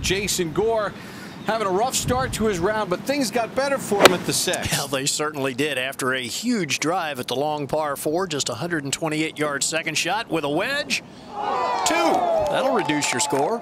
Jason Gore having a rough start to his round, but things got better for him at the set. Yeah, they certainly did. After a huge drive at the long par four, just 128 yard second shot with a wedge. Two. That'll reduce your score.